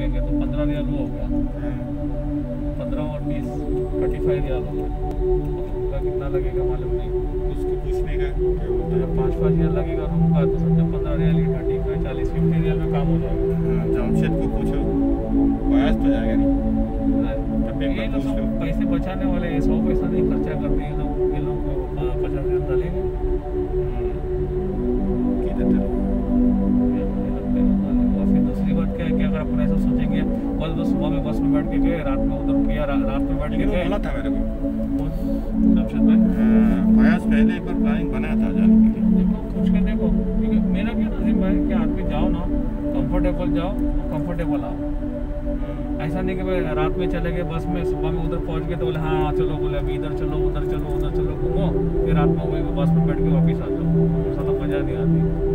रुकेंगे तो पंद्रह रियाल वो हो गया। पंद्रह और बीस थर्टी फाइव रियाल हो गया। रूम का कितना लगेगा मालूम नहीं। उसको पूछने का जब पाँच पाँच रियाल लगेगा रूम का तो समझो पंद्रह रियाल की थर्टी फाइव चालीस फिफ्टी रियाल में काम हो जाएगा। हाँ, जमशेद को पूछो। प्रयास तो जाएगा नहीं। लोग लो सब पैसे बचाने वाले सौ पैसा नहीं खर्चा करते ये लोग। जमशेद भाई हाँ, पहले एक बार प्लानिंग बनाया था जाने के लिए। देखो पूछ के क्योंकि मेरा क्या नजीम भाई कि आदमी जाओ ना कंफर्टेबल जाओ कंफर्टेबल आओ। ऐसा नहीं कि भाई रात में चले गए बस में सुबह में उधर पहुँच गए तो बोले हाँ चलो बोले अभी इधर चलो उधर चलो उधर चलो घूमो फिर रात में वही बस में बैठ के वापस आ जाओ। ऐसा तो मज़ा नहीं आती।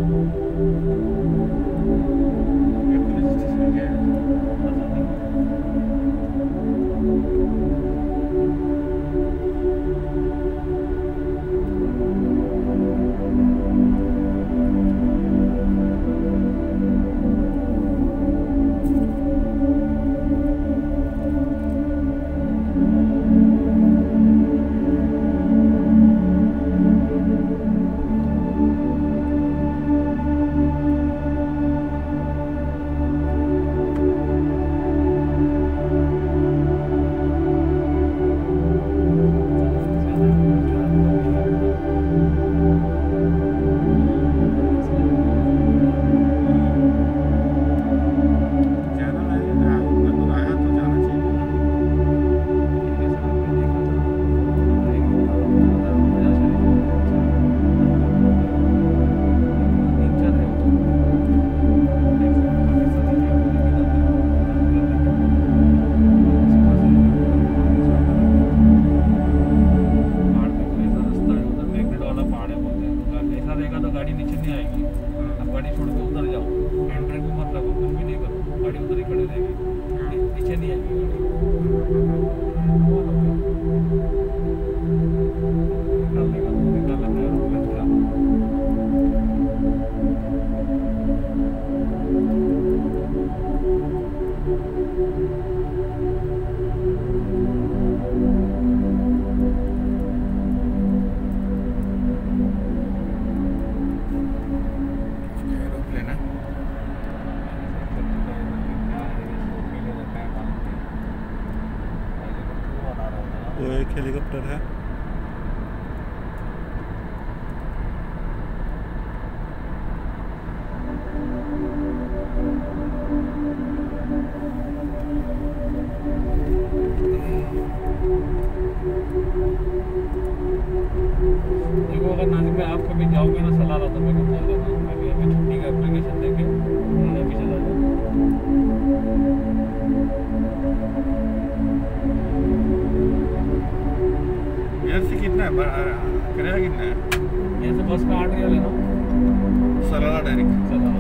वो एक हेलीकॉप्टर है। देखो, अगर नाजिम भाई आप कभी जाओगे ना, सलाह रहा तो मेरे को बोल देना मैं भी अभी छुट्टी का एप्लीकेशन देके। से कितना है बड़ा- किराया कितना है यहाँ से बस का आठ रियल है ना सलाला डायरेक्ट चला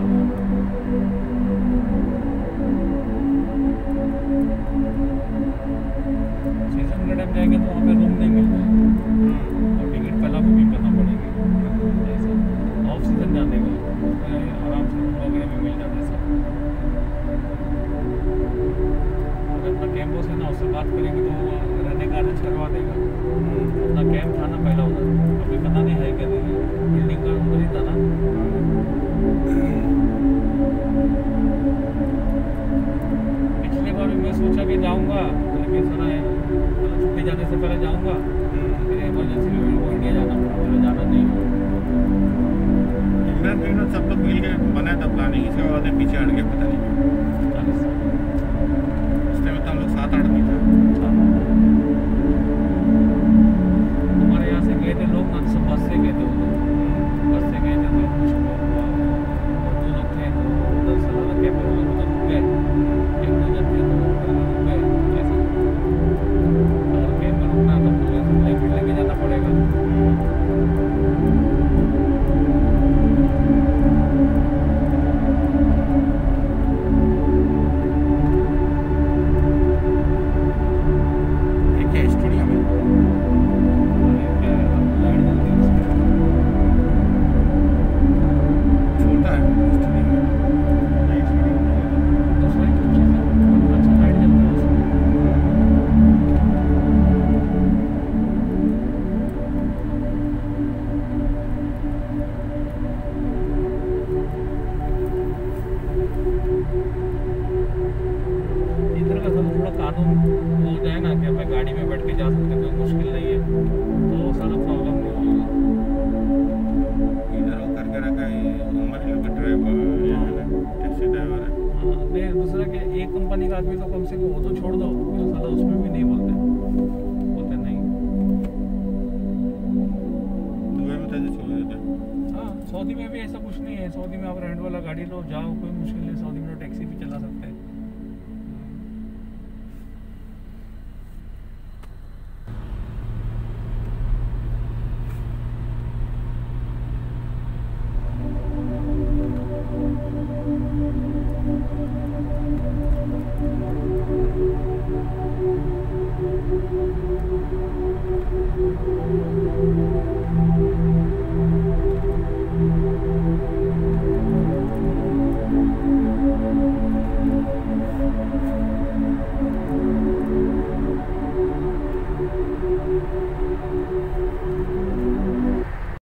सीज़न के टाइम जाएँगे तो वहाँ पे रूम नहीं मिलता है और टिकट पहला बुकिंग करना पड़ेगी ऐसा ऑफ़ सीज़न जाने का आराम से रूम वगैरह भी मिल जाता है सब अगर अपना कैंपस है ना उससे बात करेंगे तो अरेंज करवा देगा। अपना कैंप था ना पहला उधर। अभी पता नहीं है क्या नहीं बिल्डिंग का उधर ही था ना। पिछले बार भी मैं सोचा कि जाऊँगा लेकिन सुना है मतलब छुट्टी जाने से पहले जाऊँगा। फिर इमरजेंसी में मेरे को इंडिया जाना पड़ा जाना नहीं। सब लोग मिल के बनाया था प्लानिंग इसके बाद पीछे हट गया पता नहीं। आदमी तो कम से कम वो तो छोड़ दो। तो साला उसमें भी नहीं बोलते। बोलते नहीं। दुबई में तो छोड़ देते हाँ सऊदी में भी ऐसा कुछ नहीं है। सऊदी में आप रेंट वाला गाड़ी लो जाओ कोई मुश्किल नहीं सऊदी में तो टैक्सी भी चला सकते हैं।